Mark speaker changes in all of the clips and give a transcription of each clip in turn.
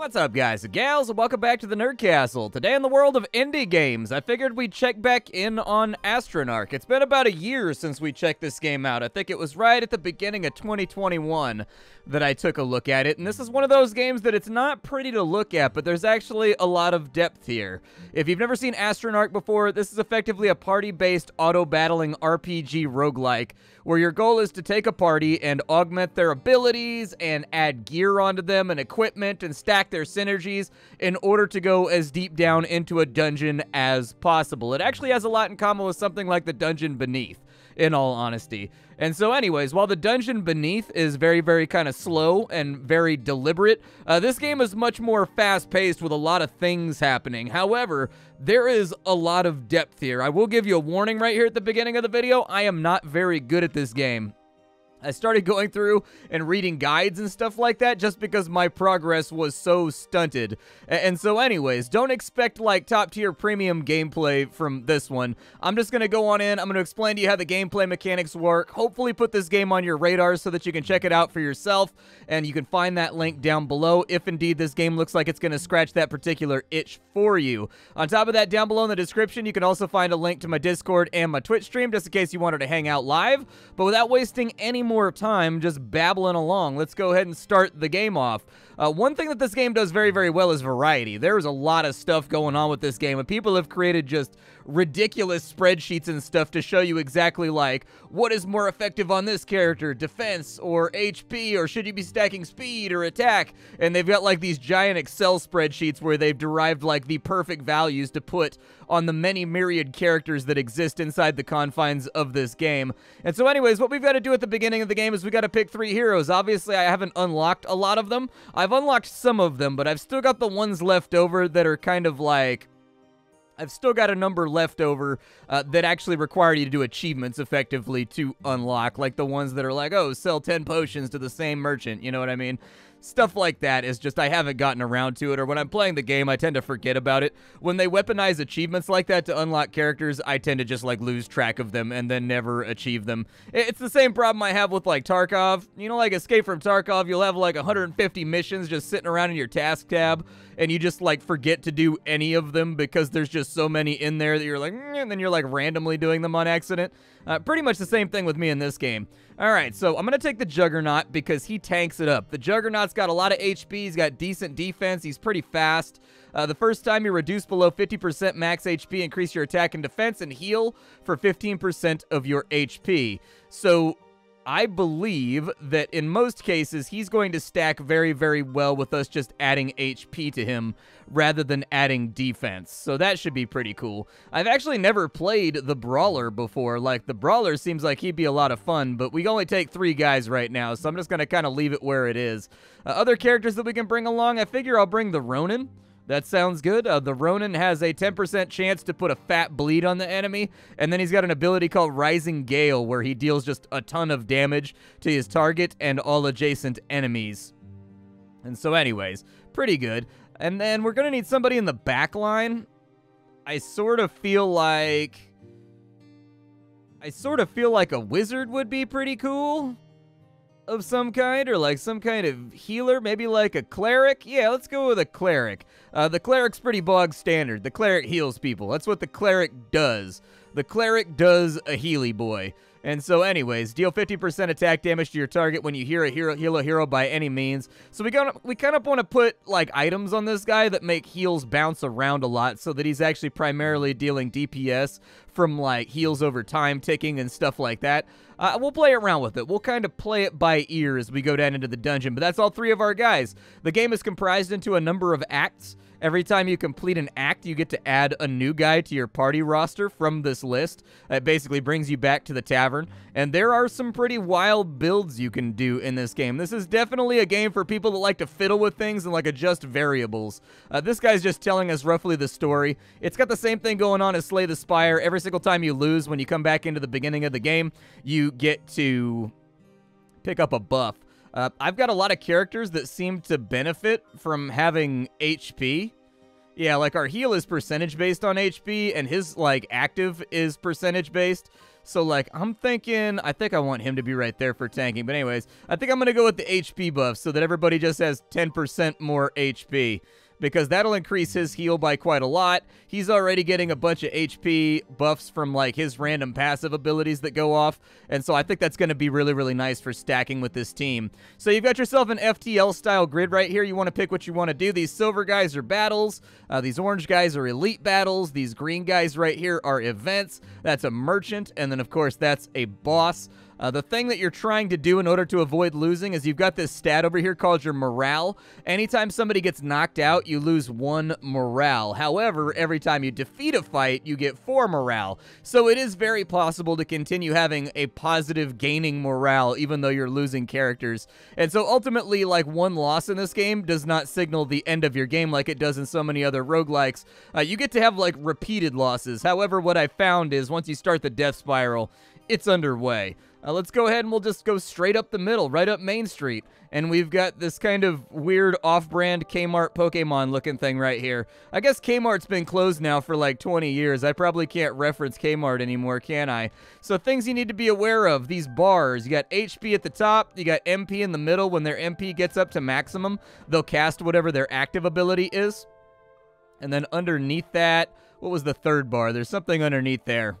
Speaker 1: What's up, guys and gals, and welcome back to the Nerd Castle. Today in the world of indie games, I figured we'd check back in on Astronarch. It's been about a year since we checked this game out. I think it was right at the beginning of 2021 that I took a look at it, and this is one of those games that it's not pretty to look at, but there's actually a lot of depth here. If you've never seen Astronarch before, this is effectively a party-based auto-battling RPG roguelike, where your goal is to take a party and augment their abilities and add gear onto them and equipment and stack their synergies in order to go as deep down into a dungeon as possible. It actually has a lot in common with something like the Dungeon Beneath in all honesty. And so, anyways, while the dungeon beneath is very, very kind of slow and very deliberate, uh, this game is much more fast paced with a lot of things happening. However, there is a lot of depth here. I will give you a warning right here at the beginning of the video. I am not very good at this game. I started going through and reading guides and stuff like that just because my progress was so stunted. And so anyways, don't expect like top tier premium gameplay from this one. I'm just going to go on in, I'm going to explain to you how the gameplay mechanics work, hopefully put this game on your radar so that you can check it out for yourself, and you can find that link down below if indeed this game looks like it's going to scratch that particular itch for you. On top of that, down below in the description, you can also find a link to my Discord and my Twitch stream just in case you wanted to hang out live, but without wasting any more time just babbling along. Let's go ahead and start the game off. Uh, one thing that this game does very, very well is variety. There's a lot of stuff going on with this game, and people have created just ridiculous spreadsheets and stuff to show you exactly like what is more effective on this character, defense or HP, or should you be stacking speed or attack? And they've got like these giant Excel spreadsheets where they've derived like the perfect values to put on the many myriad characters that exist inside the confines of this game. And so anyways, what we've got to do at the beginning of the game is we got to pick three heroes. Obviously, I haven't unlocked a lot of them. I've unlocked some of them, but I've still got the ones left over that are kind of like I've still got a number left over uh, that actually require you to do achievements effectively to unlock, like the ones that are like, oh, sell 10 potions to the same merchant, you know what I mean? Stuff like that is just I haven't gotten around to it, or when I'm playing the game, I tend to forget about it. When they weaponize achievements like that to unlock characters, I tend to just like lose track of them and then never achieve them. It's the same problem I have with like Tarkov. You know, like Escape from Tarkov, you'll have like 150 missions just sitting around in your task tab, and you just like forget to do any of them because there's just so many in there that you're like, mm, and then you're like randomly doing them on accident. Uh, pretty much the same thing with me in this game. All right, so I'm going to take the Juggernaut because he tanks it up. The Juggernaut's got a lot of HP. He's got decent defense. He's pretty fast. Uh, the first time you reduce below 50% max HP, increase your attack and defense, and heal for 15% of your HP. So I believe that in most cases, he's going to stack very, very well with us just adding HP to him rather than adding defense. So that should be pretty cool. I've actually never played the Brawler before. Like, the Brawler seems like he'd be a lot of fun, but we only take three guys right now, so I'm just going to kind of leave it where it is. Uh, other characters that we can bring along, I figure I'll bring the Ronin. That sounds good. Uh, the Ronin has a 10% chance to put a fat bleed on the enemy, and then he's got an ability called Rising Gale, where he deals just a ton of damage to his target and all adjacent enemies. And so anyways, pretty good. And then we're going to need somebody in the back line. I sort of feel like... I sort of feel like a wizard would be pretty cool of some kind, or like some kind of healer, maybe like a cleric. Yeah, let's go with a cleric. Uh, the cleric's pretty bog standard. The cleric heals people. That's what the cleric does. The cleric does a Healy boy. And so, anyways, deal 50% attack damage to your target when you hear a hero, heal a hero by any means. So we gonna, we kind of want to put like items on this guy that make heals bounce around a lot, so that he's actually primarily dealing DPS from like heals over time ticking and stuff like that. Uh, we'll play around with it. We'll kind of play it by ear as we go down into the dungeon. But that's all three of our guys. The game is comprised into a number of acts. Every time you complete an act, you get to add a new guy to your party roster from this list. It basically brings you back to the tavern. And there are some pretty wild builds you can do in this game. This is definitely a game for people that like to fiddle with things and like adjust variables. Uh, this guy's just telling us roughly the story. It's got the same thing going on as Slay the Spire. Every single time you lose, when you come back into the beginning of the game, you get to pick up a buff. Uh, I've got a lot of characters that seem to benefit from having HP. Yeah, like our heal is percentage based on HP, and his like active is percentage based. So, like, I'm thinking, I think I want him to be right there for tanking. But, anyways, I think I'm going to go with the HP buff so that everybody just has 10% more HP because that'll increase his heal by quite a lot. He's already getting a bunch of HP buffs from like his random passive abilities that go off, and so I think that's going to be really, really nice for stacking with this team. So you've got yourself an FTL style grid right here. You want to pick what you want to do. These silver guys are battles. Uh, these orange guys are elite battles. These green guys right here are events. That's a merchant, and then of course that's a boss. Uh, the thing that you're trying to do in order to avoid losing is you've got this stat over here called your morale. Anytime somebody gets knocked out, you lose one morale. However, every time you defeat a fight, you get four morale. So it is very possible to continue having a positive gaining morale even though you're losing characters. And so ultimately, like one loss in this game does not signal the end of your game like it does in so many other roguelikes. Uh, you get to have like repeated losses. However, what I found is once you start the death spiral, it's underway. Uh, let's go ahead and we'll just go straight up the middle, right up Main Street. And we've got this kind of weird off-brand Kmart Pokemon looking thing right here. I guess Kmart's been closed now for like 20 years. I probably can't reference Kmart anymore, can I? So things you need to be aware of, these bars. You got HP at the top, you got MP in the middle. When their MP gets up to maximum, they'll cast whatever their active ability is. And then underneath that, what was the third bar? There's something underneath there.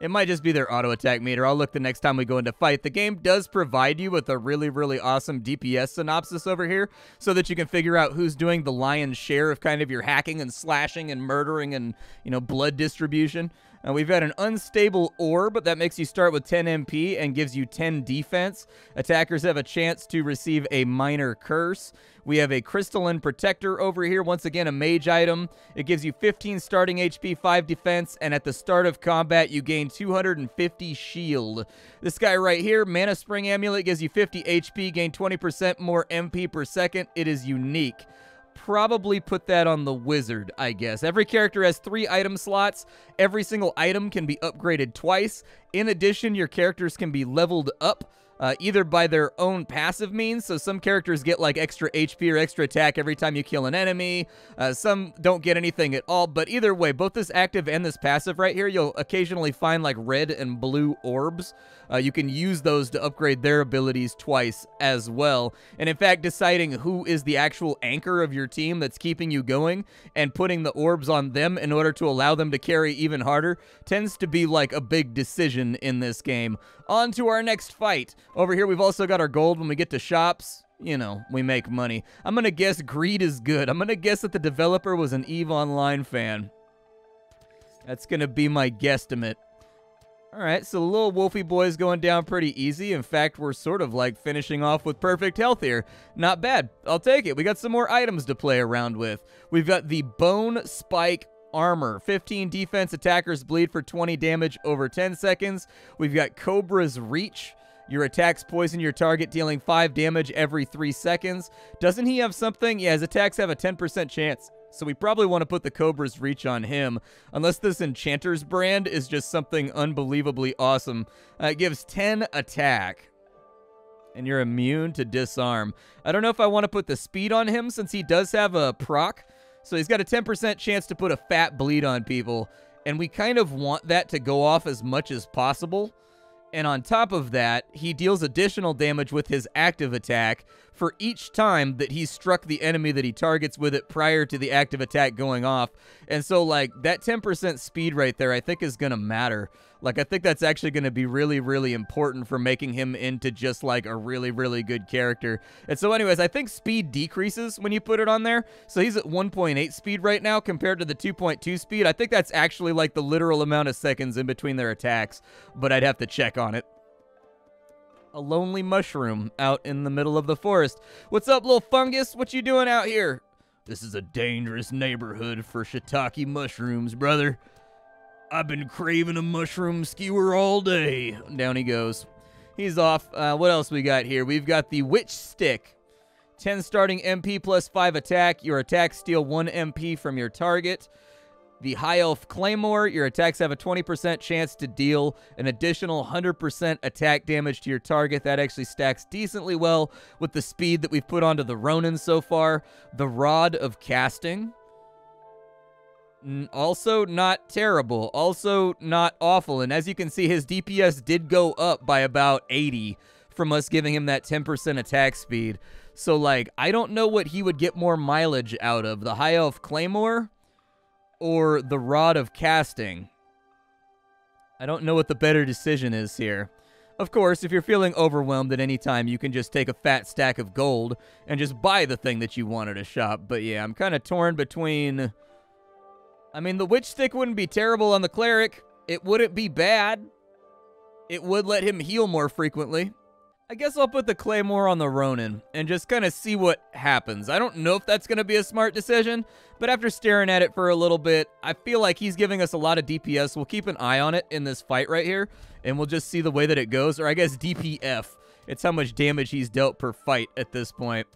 Speaker 1: It might just be their auto attack meter. I'll look the next time we go into fight. The game does provide you with a really, really awesome DPS synopsis over here so that you can figure out who's doing the lion's share of kind of your hacking and slashing and murdering and, you know, blood distribution. Uh, we've got an unstable orb that makes you start with 10 MP and gives you 10 defense. Attackers have a chance to receive a minor curse. We have a crystalline protector over here. Once again, a mage item. It gives you 15 starting HP, 5 defense, and at the start of combat, you gain 250 shield. This guy right here, Mana Spring Amulet, gives you 50 HP, gain 20% more MP per second. It is unique probably put that on the wizard, I guess. Every character has three item slots. Every single item can be upgraded twice. In addition, your characters can be leveled up uh, either by their own passive means. So some characters get like extra HP or extra attack every time you kill an enemy. Uh, some don't get anything at all. But either way, both this active and this passive right here, you'll occasionally find like red and blue orbs. Uh, you can use those to upgrade their abilities twice as well. And in fact, deciding who is the actual anchor of your team that's keeping you going and putting the orbs on them in order to allow them to carry even harder tends to be like a big decision in this game. On to our next fight. Over here, we've also got our gold when we get to shops. You know, we make money. I'm going to guess greed is good. I'm going to guess that the developer was an EVE Online fan. That's going to be my guesstimate. All right, so the little Wolfie is going down pretty easy. In fact, we're sort of like finishing off with perfect health here. Not bad. I'll take it. We got some more items to play around with. We've got the Bone Spike armor. 15 defense attackers bleed for 20 damage over 10 seconds. We've got Cobra's Reach. Your attacks poison your target, dealing 5 damage every 3 seconds. Doesn't he have something? Yeah, his attacks have a 10% chance. So we probably want to put the Cobra's Reach on him. Unless this Enchanter's brand is just something unbelievably awesome. Uh, it gives 10 attack. And you're immune to disarm. I don't know if I want to put the speed on him since he does have a proc. So he's got a 10% chance to put a fat bleed on people. And we kind of want that to go off as much as possible. And on top of that, he deals additional damage with his active attack for each time that he struck the enemy that he targets with it prior to the active attack going off. And so, like, that 10% speed right there, I think is going to matter. Like, I think that's actually going to be really, really important for making him into just like a really, really good character. And so, anyways, I think speed decreases when you put it on there. So he's at 1.8 speed right now compared to the 2.2 speed. I think that's actually like the literal amount of seconds in between their attacks, but I'd have to check on it a lonely mushroom out in the middle of the forest. What's up, little fungus? What you doing out here? This is a dangerous neighborhood for shiitake mushrooms, brother. I've been craving a mushroom skewer all day. Down he goes. He's off. Uh, what else we got here? We've got the Witch Stick. 10 starting MP plus 5 attack. Your attacks steal 1 MP from your target. The High Elf Claymore, your attacks have a 20% chance to deal an additional 100% attack damage to your target. That actually stacks decently well with the speed that we've put onto the Ronin so far. The Rod of Casting, Also not terrible. Also not awful. And as you can see, his DPS did go up by about 80 from us giving him that 10% attack speed. So, like, I don't know what he would get more mileage out of the High Elf Claymore or the Rod of Casting. I don't know what the better decision is here. Of course, if you're feeling overwhelmed at any time, you can just take a fat stack of gold and just buy the thing that you want at a shop. But yeah, I'm kind of torn between. I mean, the Witch Stick wouldn't be terrible on the Cleric, it wouldn't be bad. It would let him heal more frequently. I guess I'll put the Claymore on the Ronin and just kind of see what happens. I don't know if that's going to be a smart decision, but after staring at it for a little bit, I feel like he's giving us a lot of DPS. We'll keep an eye on it in this fight right here, and we'll just see the way that it goes, or I guess DPF. It's how much damage he's dealt per fight at this point.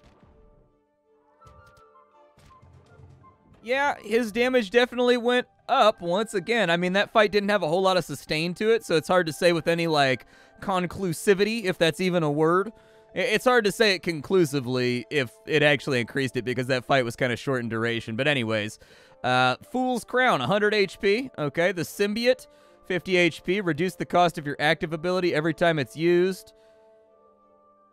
Speaker 1: Yeah, his damage definitely went up once again. I mean, that fight didn't have a whole lot of sustain to it, so it's hard to say with any, like, conclusivity, if that's even a word. It's hard to say it conclusively if it actually increased it because that fight was kind of short in duration. But anyways, uh, Fool's Crown, 100 HP. Okay, the Symbiote, 50 HP. Reduce the cost of your active ability every time it's used.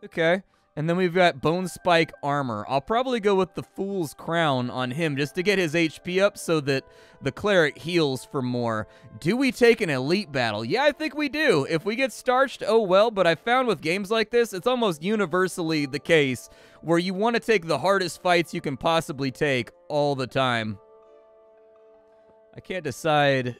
Speaker 1: Okay. And then we've got Bone Spike Armor. I'll probably go with the Fool's Crown on him just to get his HP up so that the Cleric heals for more. Do we take an Elite battle? Yeah, I think we do. If we get starched, oh well, but I found with games like this, it's almost universally the case where you want to take the hardest fights you can possibly take all the time. I can't decide.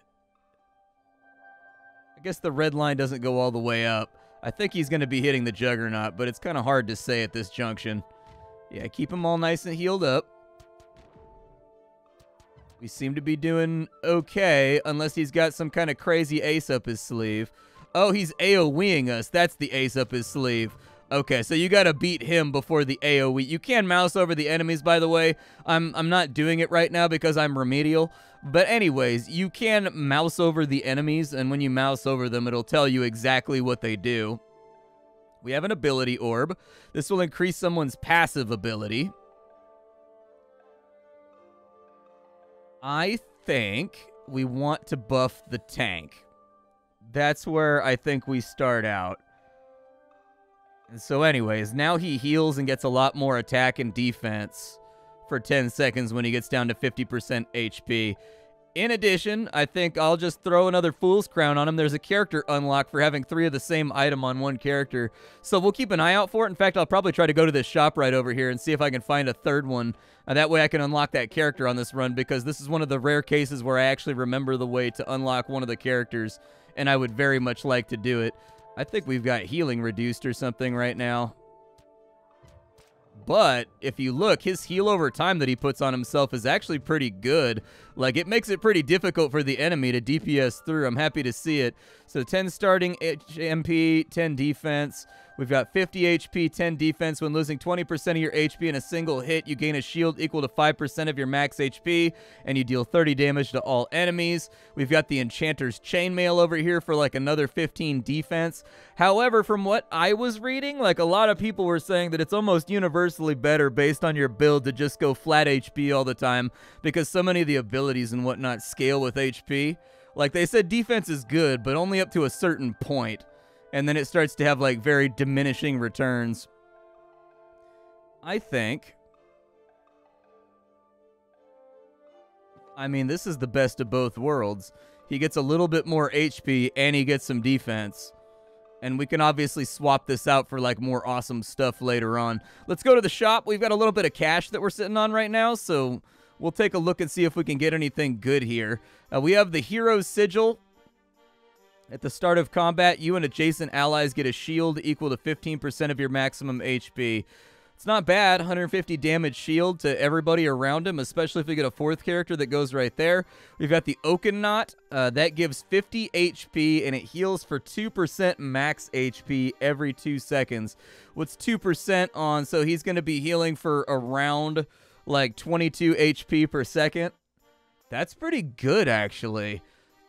Speaker 1: I guess the red line doesn't go all the way up. I think he's going to be hitting the Juggernaut, but it's kind of hard to say at this junction. Yeah, keep him all nice and healed up. We seem to be doing okay, unless he's got some kind of crazy ace up his sleeve. Oh, he's AoEing us. That's the ace up his sleeve. Okay, so you gotta beat him before the AoE. You can mouse over the enemies, by the way. I'm I'm not doing it right now because I'm remedial. But anyways, you can mouse over the enemies, and when you mouse over them, it'll tell you exactly what they do. We have an ability orb. This will increase someone's passive ability. I think we want to buff the tank. That's where I think we start out. And so anyways, now he heals and gets a lot more attack and defense for 10 seconds when he gets down to 50% HP. In addition, I think I'll just throw another Fool's Crown on him. There's a character unlock for having three of the same item on one character. So we'll keep an eye out for it. In fact, I'll probably try to go to this shop right over here and see if I can find a third one. Uh, that way I can unlock that character on this run because this is one of the rare cases where I actually remember the way to unlock one of the characters. And I would very much like to do it. I think we've got healing reduced or something right now. But if you look, his heal over time that he puts on himself is actually pretty good. Like, it makes it pretty difficult for the enemy to DPS through. I'm happy to see it. So 10 starting MP, 10 defense. We've got 50 HP, 10 defense. When losing 20% of your HP in a single hit, you gain a shield equal to 5% of your max HP, and you deal 30 damage to all enemies. We've got the Enchanter's Chainmail over here for like another 15 defense. However, from what I was reading, like a lot of people were saying that it's almost universally better based on your build to just go flat HP all the time because so many of the abilities and whatnot scale with HP. Like they said, defense is good, but only up to a certain point and then it starts to have like very diminishing returns. I think. I mean, this is the best of both worlds. He gets a little bit more HP and he gets some defense. And we can obviously swap this out for like more awesome stuff later on. Let's go to the shop. We've got a little bit of cash that we're sitting on right now, so we'll take a look and see if we can get anything good here. Uh, we have the Hero Sigil. At the start of combat, you and adjacent allies get a shield equal to 15% of your maximum HP. It's not bad, 150 damage shield to everybody around him, especially if we get a fourth character that goes right there. We've got the Oaken Knot. Uh, that gives 50 HP, and it heals for 2% max HP every two seconds. What's 2% on? So he's going to be healing for around like 22 HP per second. That's pretty good, actually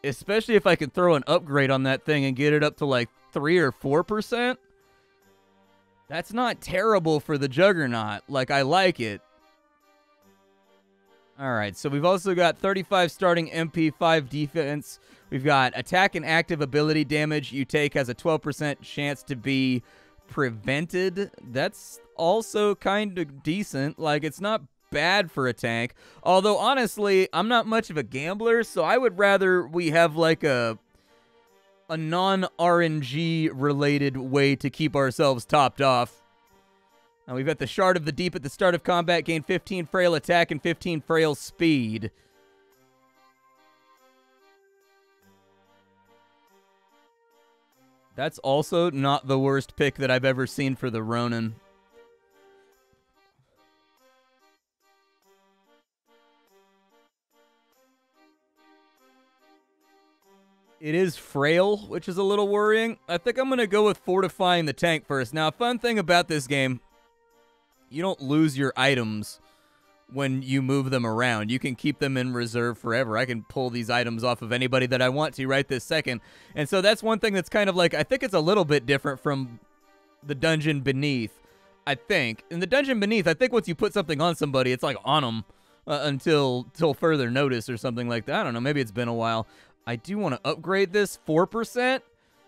Speaker 1: especially if I can throw an upgrade on that thing and get it up to like 3 or 4%. That's not terrible for the Juggernaut. Like, I like it. All right, so we've also got 35 starting MP5 defense. We've got attack and active ability damage you take has a 12% chance to be prevented. That's also kind of decent. Like, it's not bad for a tank. Although, honestly, I'm not much of a gambler, so I would rather we have, like, a a non-RNG related way to keep ourselves topped off. Now we've got the Shard of the Deep at the start of combat, gain 15 frail attack and 15 frail speed. That's also not the worst pick that I've ever seen for the Ronin. It is frail, which is a little worrying. I think I'm going to go with fortifying the tank first. Now, fun thing about this game, you don't lose your items when you move them around. You can keep them in reserve forever. I can pull these items off of anybody that I want to right this second. And so that's one thing that's kind of like, I think it's a little bit different from the dungeon beneath, I think. In the dungeon beneath, I think once you put something on somebody, it's like on them uh, until, until further notice or something like that. I don't know. Maybe it's been a while. I do want to upgrade this 4%.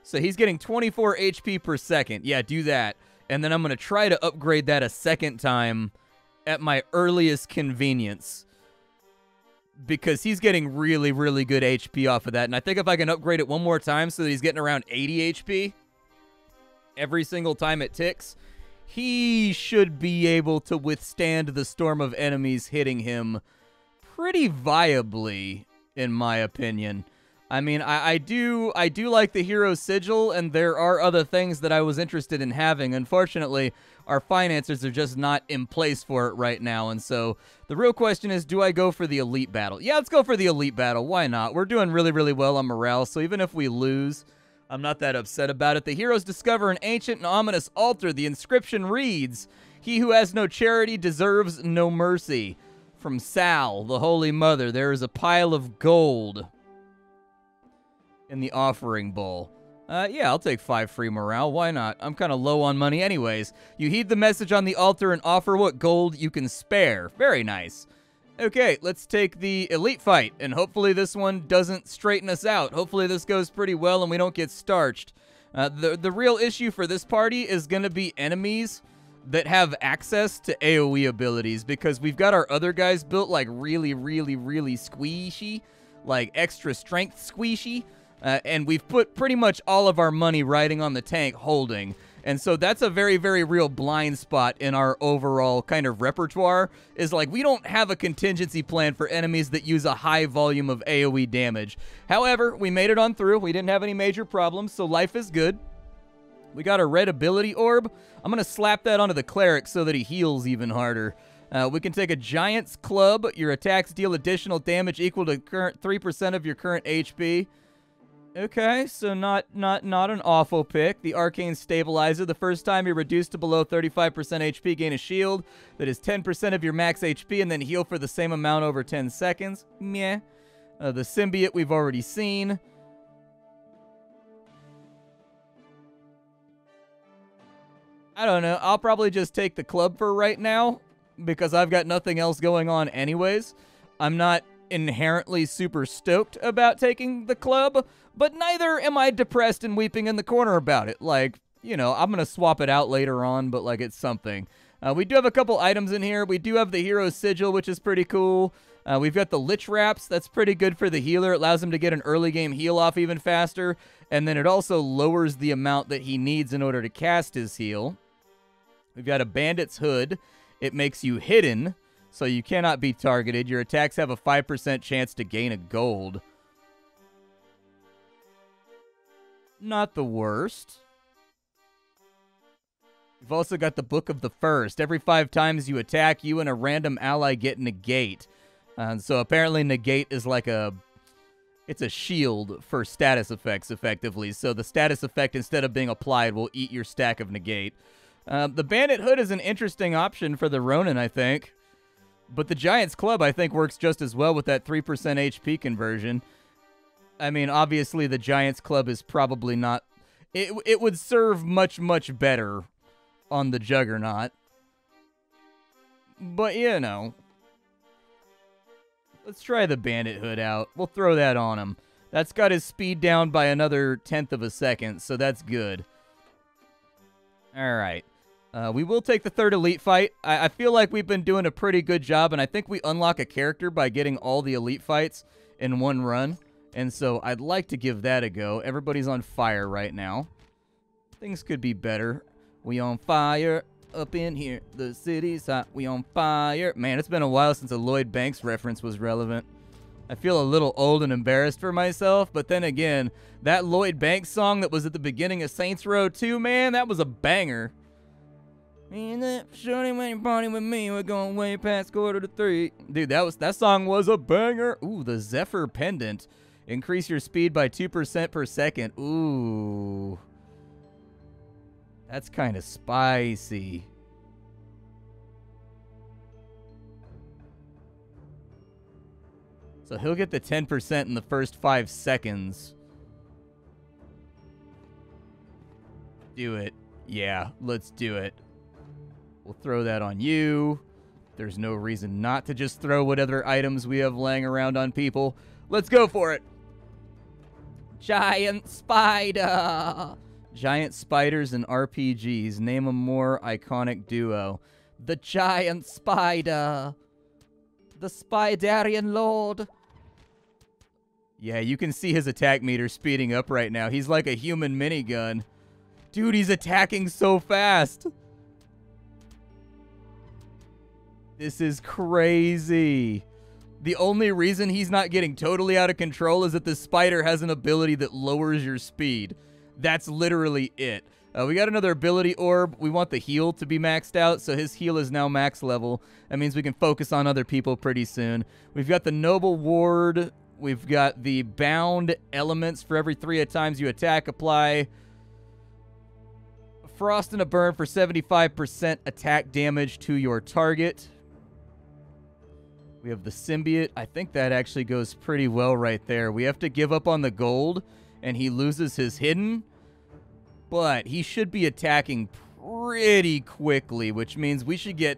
Speaker 1: So he's getting 24 HP per second. Yeah, do that. And then I'm going to try to upgrade that a second time at my earliest convenience because he's getting really, really good HP off of that. And I think if I can upgrade it one more time so that he's getting around 80 HP every single time it ticks, he should be able to withstand the storm of enemies hitting him pretty viably, in my opinion. I mean, I, I do I do like the hero sigil, and there are other things that I was interested in having. Unfortunately, our finances are just not in place for it right now. And so the real question is, do I go for the elite battle? Yeah, let's go for the elite battle. Why not? We're doing really, really well on morale. So even if we lose, I'm not that upset about it. The heroes discover an ancient and ominous altar. The inscription reads, He who has no charity deserves no mercy. From Sal, the Holy Mother, there is a pile of gold in the offering bowl. Uh, yeah, I'll take five free morale. Why not? I'm kind of low on money anyways. You heed the message on the altar and offer what gold you can spare. Very nice. Okay, let's take the elite fight, and hopefully this one doesn't straighten us out. Hopefully this goes pretty well and we don't get starched. Uh, the, the real issue for this party is going to be enemies that have access to AoE abilities because we've got our other guys built like really, really, really squishy, like extra strength squishy. Uh, and we've put pretty much all of our money riding on the tank holding. And so that's a very, very real blind spot in our overall kind of repertoire. Is like we don't have a contingency plan for enemies that use a high volume of AoE damage. However, we made it on through. We didn't have any major problems, so life is good. We got a red ability orb. I'm going to slap that onto the cleric so that he heals even harder. Uh, we can take a giant's club. Your attacks deal additional damage equal to current 3% of your current HP. Okay, so not not not an awful pick. The Arcane Stabilizer. The first time you're reduced to below 35% HP, gain a shield that is 10% of your max HP and then heal for the same amount over 10 seconds. Meh. Uh, the Symbiote we've already seen. I don't know. I'll probably just take the club for right now because I've got nothing else going on anyways. I'm not inherently super stoked about taking the club, but neither am I depressed and weeping in the corner about it. Like, you know, I'm going to swap it out later on, but like it's something. Uh, we do have a couple items in here. We do have the hero sigil, which is pretty cool. Uh, we've got the Lich Wraps. That's pretty good for the healer. It allows him to get an early game heal off even faster. And then it also lowers the amount that he needs in order to cast his heal. We've got a Bandit's Hood. It makes you hidden, so you cannot be targeted. Your attacks have a 5% chance to gain a gold. Not the worst. We've also got the Book of the First. Every five times you attack, you and a random ally get negate. And so apparently negate is like a... It's a shield for status effects, effectively. So the status effect, instead of being applied, will eat your stack of negate. Uh, the Bandit Hood is an interesting option for the Ronin, I think. But the Giant's Club, I think, works just as well with that 3% HP conversion. I mean, obviously, the Giants Club is probably not. It, it would serve much, much better on the Juggernaut. But, you know. Let's try the bandit hood out. We'll throw that on him. That's got his speed down by another tenth of a second, so that's good. All right. Uh, we will take the third elite fight. I, I feel like we've been doing a pretty good job, and I think we unlock a character by getting all the elite fights in one run. And so I'd like to give that a go. Everybody's on fire right now. Things could be better. We on fire up in here. The city's hot. We on fire. Man, it's been a while since a Lloyd Banks reference was relevant. I feel a little old and embarrassed for myself, but then again, that Lloyd Banks song that was at the beginning of Saints Row 2, man, that was a banger. And that shorty when you party with me, we're going way past quarter to three. Dude, that was that song was a banger. Ooh, the Zephyr Pendant. Increase your speed by 2% per second. Ooh. That's kind of spicy. So he'll get the 10% in the first five seconds. Do it. Yeah, let's do it. We'll throw that on you. There's no reason not to just throw whatever items we have laying around on people. Let's go for it. Giant spider. Giant spiders and RPGs. Name a more iconic duo. The giant spider. The Spiderian Lord. Yeah, you can see his attack meter speeding up right now. He's like a human minigun. Dude, he's attacking so fast. This is crazy. The only reason he's not getting totally out of control is that the spider has an ability that lowers your speed. That's literally it. Uh, we got another ability orb. We want the heal to be maxed out, so his heal is now max level. That means we can focus on other people pretty soon. We've got the Noble Ward We've got the bound elements for every three times you attack apply. Frost and a burn for 75% attack damage to your target. We have the symbiote. I think that actually goes pretty well right there. We have to give up on the gold, and he loses his hidden. But he should be attacking pretty quickly, which means we should get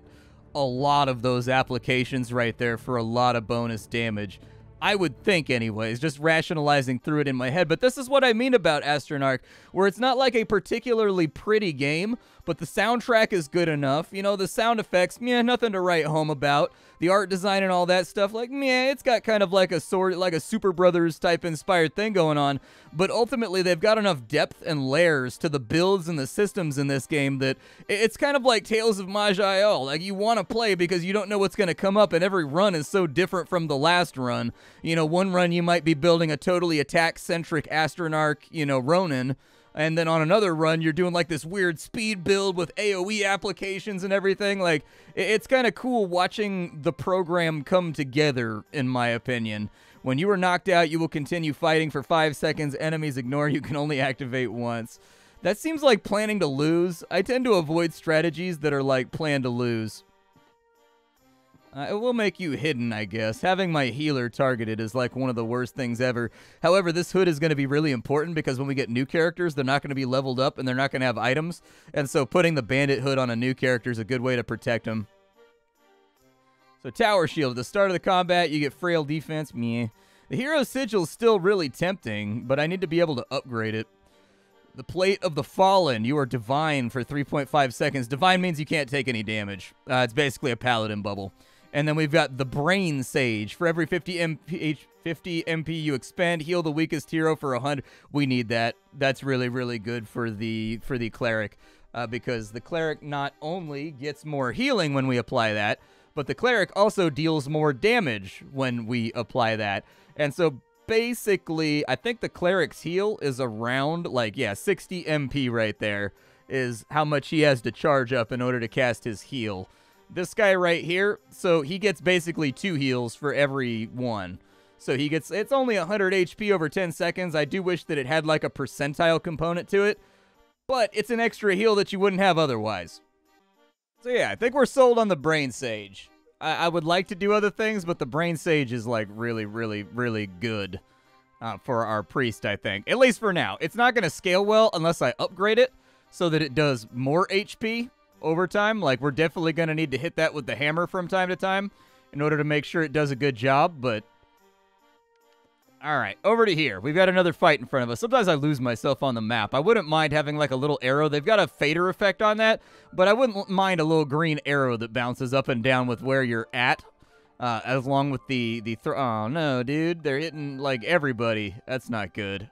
Speaker 1: a lot of those applications right there for a lot of bonus damage. I would think, anyways, just rationalizing through it in my head. But this is what I mean about Astronarch, where it's not like a particularly pretty game, but the soundtrack is good enough. You know, the sound effects, yeah, nothing to write home about. The art design and all that stuff, like, meh, it's got kind of like a sort, like a Super Brothers type inspired thing going on. But ultimately, they've got enough depth and layers to the builds and the systems in this game that it's kind of like Tales of Maj'Eyal. Like, you want to play because you don't know what's going to come up, and every run is so different from the last run. You know, one run you might be building a totally attack centric Astronarch, you know, Ronin and then on another run you're doing like this weird speed build with AoE applications and everything. Like it's kind of cool watching the program come together in my opinion. When you are knocked out you will continue fighting for 5 seconds. Enemies ignore you can only activate once. That seems like planning to lose. I tend to avoid strategies that are like plan to lose uh, it will make you hidden, I guess. Having my healer targeted is like one of the worst things ever. However, this hood is going to be really important because when we get new characters, they're not going to be leveled up and they're not going to have items. And so putting the bandit hood on a new character is a good way to protect them. So Tower Shield. At the start of the combat, you get frail defense. Meh. The Hero Sigil is still really tempting, but I need to be able to upgrade it. The Plate of the Fallen. You are Divine for 3.5 seconds. Divine means you can't take any damage. Uh, it's basically a Paladin bubble. And then we've got the Brain Sage. For every 50 MP, 50 MP you expend, heal the weakest hero for 100. We need that. That's really, really good for the for the cleric. Uh, because the cleric not only gets more healing when we apply that, but the cleric also deals more damage when we apply that. And so basically, I think the cleric's heal is around, like, yeah, 60 MP right there is how much he has to charge up in order to cast his heal this guy right here, so he gets basically two heals for every one. So he gets, it's only 100 HP over 10 seconds. I do wish that it had like a percentile component to it, but it's an extra heal that you wouldn't have otherwise. So yeah, I think we're sold on the Brain Sage. I, I would like to do other things, but the Brain Sage is like really, really, really good uh, for our Priest, I think. At least for now. It's not going to scale well unless I upgrade it so that it does more HP, over time. Like, we're definitely going to need to hit that with the hammer from time to time. in order to make sure it does a good job, but all right, over to here. We've got another fight in front of us. Sometimes I lose myself on the map. I wouldn't mind having like a little arrow. They've got a fader effect on that, but I wouldn't mind a little green arrow that bounces up and down with where you're at. Uh, as long with the the. Oh no, dude, they're hitting like everybody. That's not good.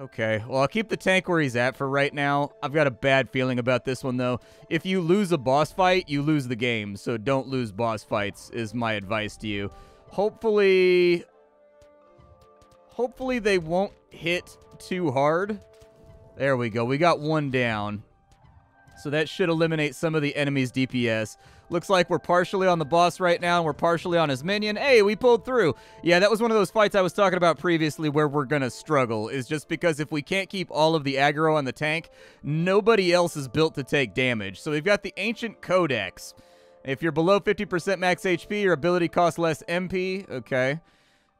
Speaker 1: Okay, well, I'll keep the tank where he's at for right now. I've got a bad feeling about this one, though. If you lose a boss fight, you lose the game, so don't lose boss fights, is my advice to you. Hopefully... Hopefully they won't hit too hard. There we go. We got one down. So that should eliminate some of the enemy's DPS. Looks like we're partially on the boss right now, and we're partially on his minion. Hey, we pulled through. Yeah, that was one of those fights I was talking about previously where we're going to struggle, is just because if we can't keep all of the aggro on the tank, nobody else is built to take damage. So we've got the Ancient Codex. If you're below 50% max HP, your ability costs less MP. Okay.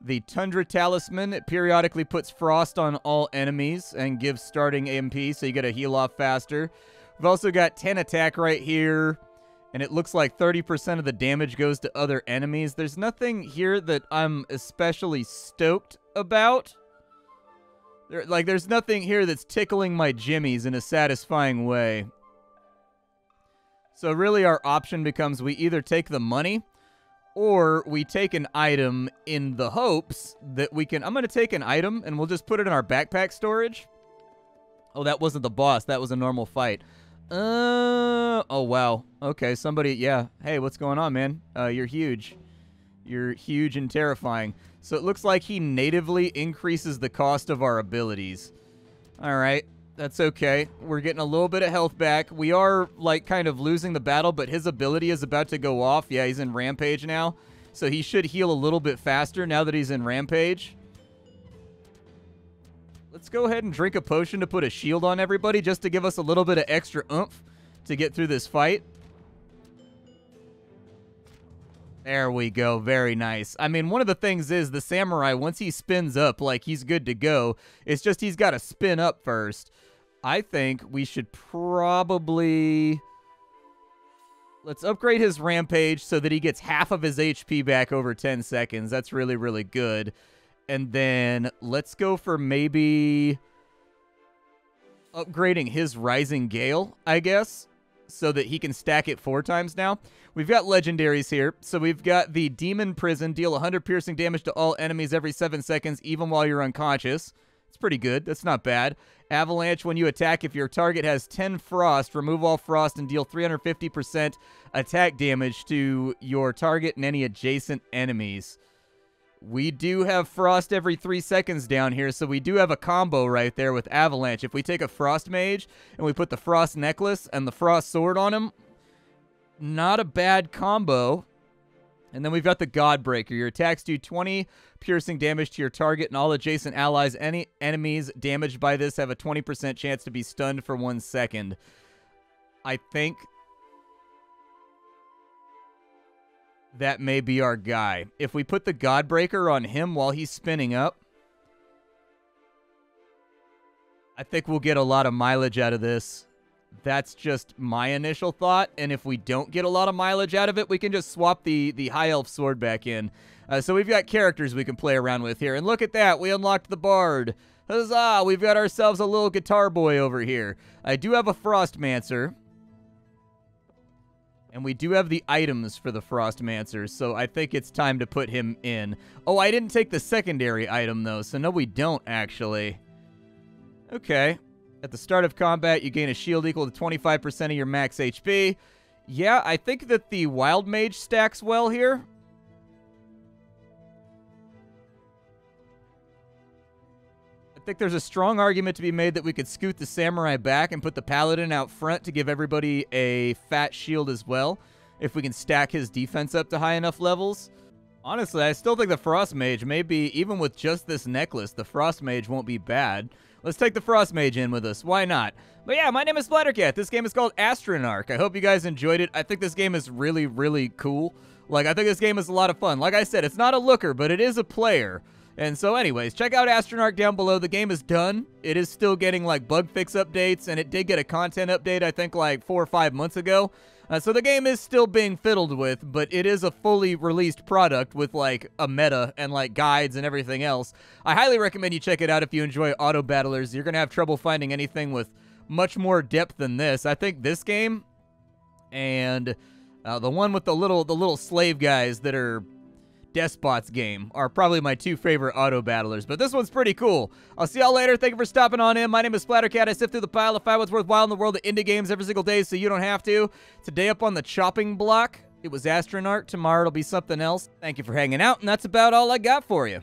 Speaker 1: The Tundra Talisman, it periodically puts frost on all enemies and gives starting MP, so you get a heal off faster. We've also got 10 attack right here and it looks like 30% of the damage goes to other enemies. There's nothing here that I'm especially stoked about. There, like, there's nothing here that's tickling my jimmies in a satisfying way. So really our option becomes we either take the money or we take an item in the hopes that we can... I'm going to take an item and we'll just put it in our backpack storage. Oh, that wasn't the boss. That was a normal fight. Uh, oh, wow. Okay, somebody, yeah. Hey, what's going on, man? Uh, you're huge. You're huge and terrifying. So it looks like he natively increases the cost of our abilities. All right, that's okay. We're getting a little bit of health back. We are, like, kind of losing the battle, but his ability is about to go off. Yeah, he's in Rampage now. So he should heal a little bit faster now that he's in Rampage. Let's go ahead and drink a potion to put a shield on everybody just to give us a little bit of extra oomph to get through this fight. There we go. Very nice. I mean, one of the things is the samurai, once he spins up, like he's good to go. It's just he's got to spin up first. I think we should probably... Let's upgrade his rampage so that he gets half of his HP back over 10 seconds. That's really, really good. And then let's go for maybe upgrading his Rising Gale, I guess, so that he can stack it four times now. We've got legendaries here. So we've got the Demon Prison, deal 100 piercing damage to all enemies every 7 seconds, even while you're unconscious. It's pretty good. That's not bad. Avalanche, when you attack, if your target has 10 frost, remove all frost and deal 350% attack damage to your target and any adjacent enemies. We do have Frost every three seconds down here, so we do have a combo right there with Avalanche. If we take a Frost Mage and we put the Frost Necklace and the Frost Sword on him, not a bad combo. And then we've got the Godbreaker. Your attacks do 20 piercing damage to your target and all adjacent allies. Any enemies damaged by this have a 20% chance to be stunned for one second. I think that may be our guy. If we put the Godbreaker on him while he's spinning up, I think we'll get a lot of mileage out of this. That's just my initial thought, and if we don't get a lot of mileage out of it, we can just swap the, the High Elf Sword back in. Uh, so we've got characters we can play around with here, and look at that, we unlocked the Bard. Huzzah, we've got ourselves a little guitar boy over here. I do have a Frostmancer, and we do have the items for the Frostmancer, so I think it's time to put him in. Oh, I didn't take the secondary item, though, so no, we don't, actually. Okay. At the start of combat, you gain a shield equal to 25% of your max HP. Yeah, I think that the Wild Mage stacks well here. I think there's a strong argument to be made that we could scoot the Samurai back and put the Paladin out front to give everybody a fat shield as well, if we can stack his defense up to high enough levels. Honestly, I still think the Frost Mage, maybe even with just this necklace, the Frost Mage won't be bad. Let's take the Frost Mage in with us. Why not? But yeah, my name is Splattercat. This game is called Astronarch. I hope you guys enjoyed it. I think this game is really, really cool. Like, I think this game is a lot of fun. Like I said, it's not a looker, but it is a player. And so anyways, check out Astronarch down below. The game is done. It is still getting like bug fix updates, and it did get a content update, I think like four or five months ago. Uh, so the game is still being fiddled with, but it is a fully released product with like a meta and like guides and everything else. I highly recommend you check it out if you enjoy auto battlers. You're going to have trouble finding anything with much more depth than this. I think this game and uh, the one with the little the little slave guys that are Despots game are probably my two favorite auto battlers, but this one's pretty cool. I'll see y'all later. Thank you for stopping on in. My name is Splattercat. I sift through the pile of find what's worthwhile in the world of indie games every single day so you don't have to. Today up on the chopping block, it was Astronarch. Tomorrow it'll be something else. Thank you for hanging out, and that's about all I got for you.